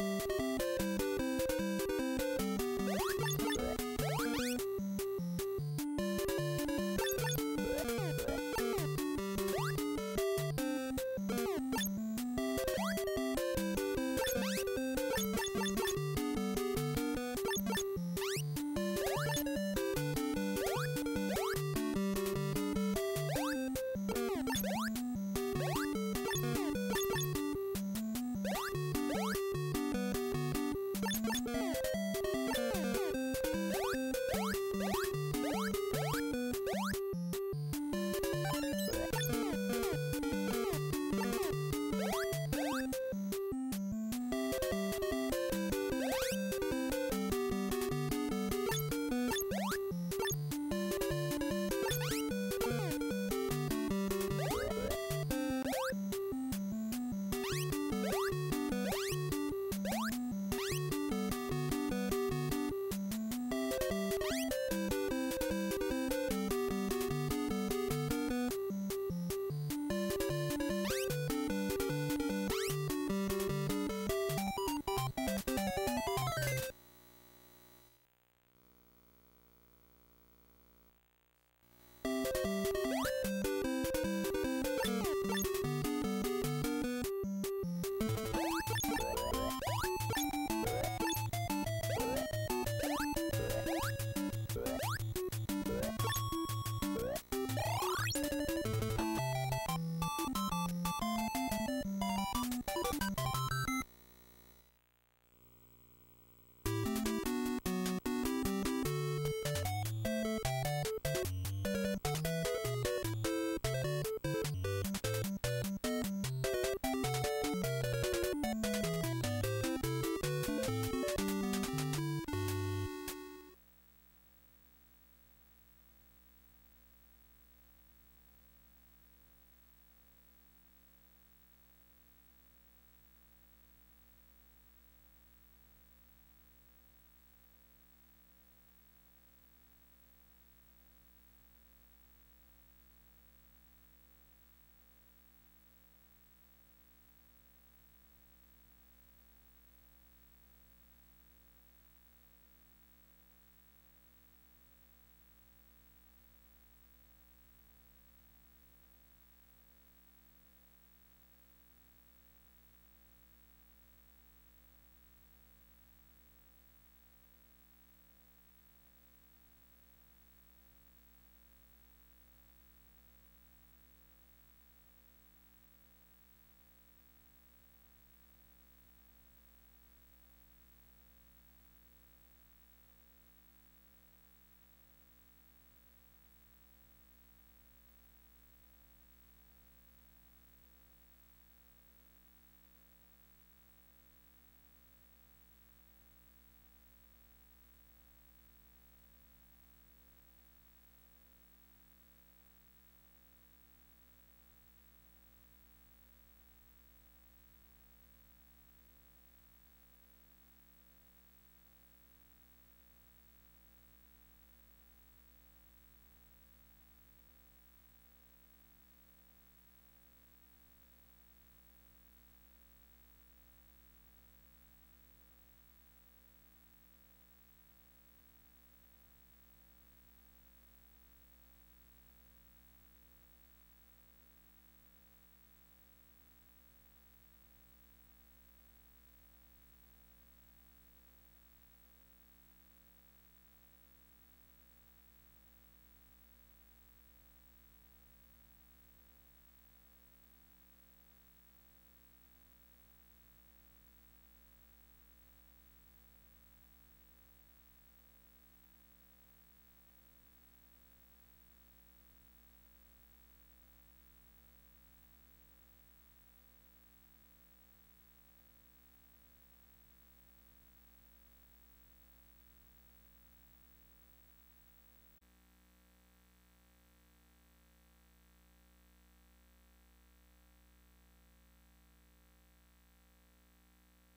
you